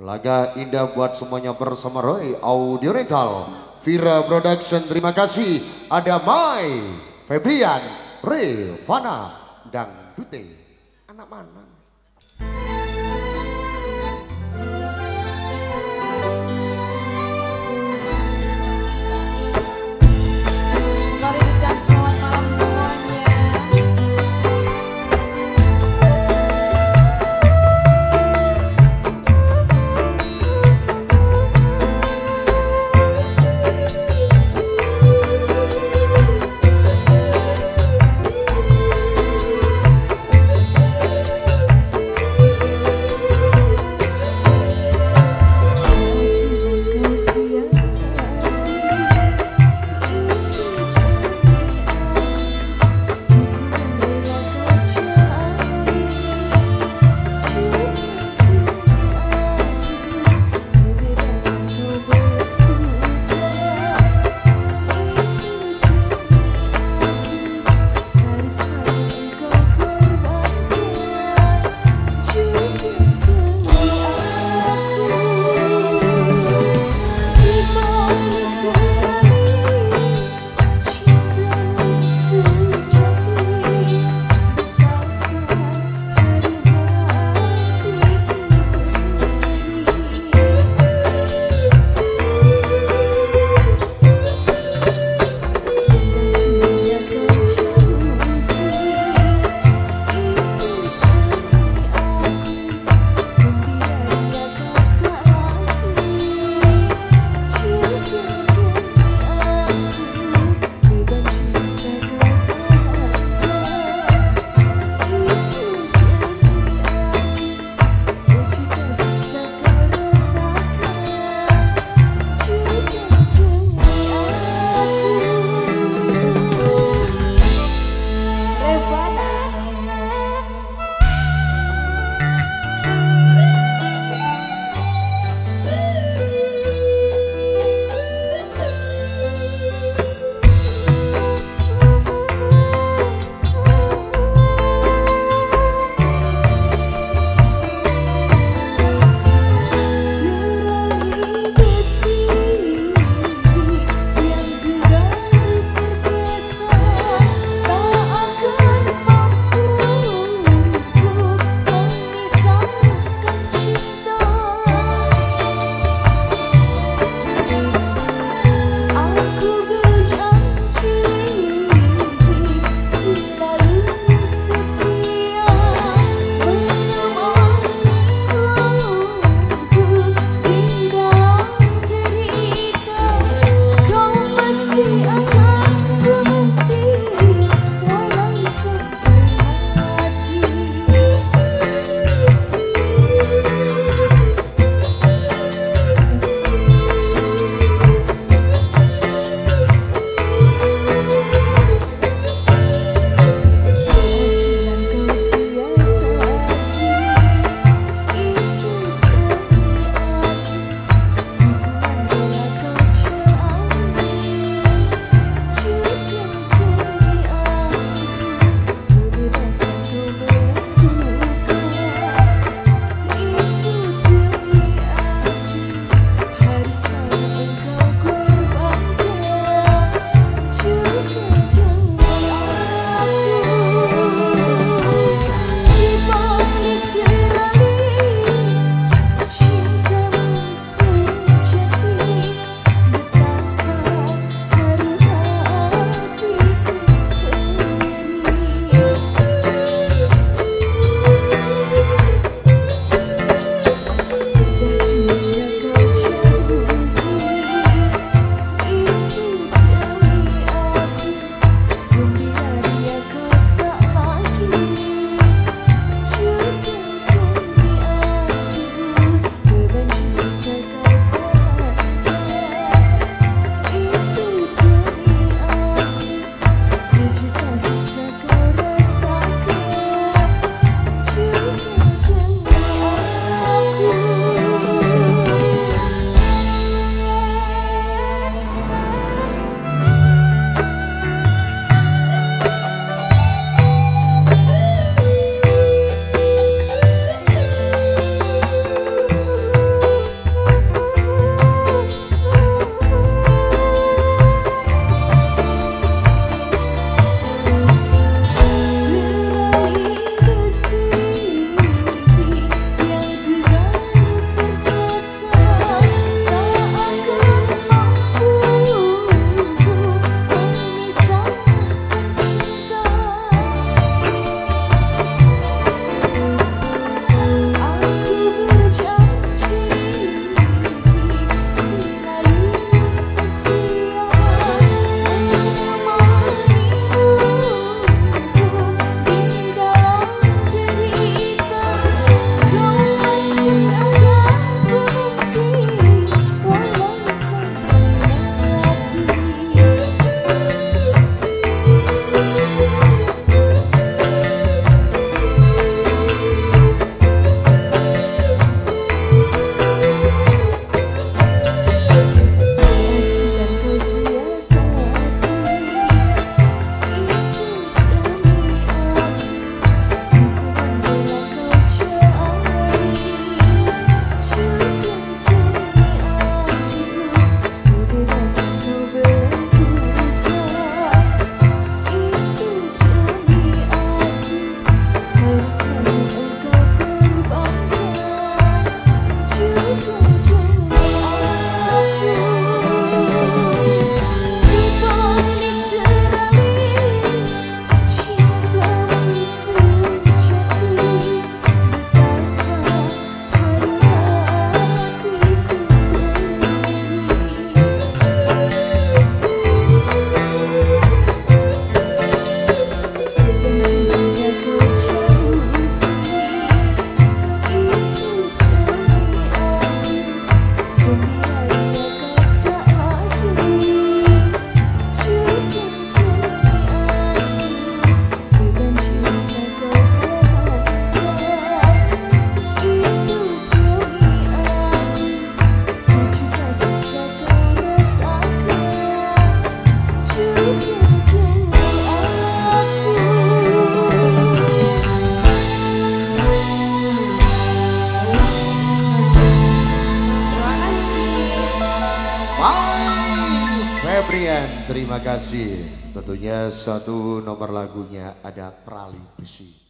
Laga indah buat semuanya bersama Roy Audio Rental Vira Production terima kasih. Ada Mai Febrian Revana dan Dute. Anak mana Febrian, terima kasih. Tentunya satu nomor lagunya ada Prali Besi.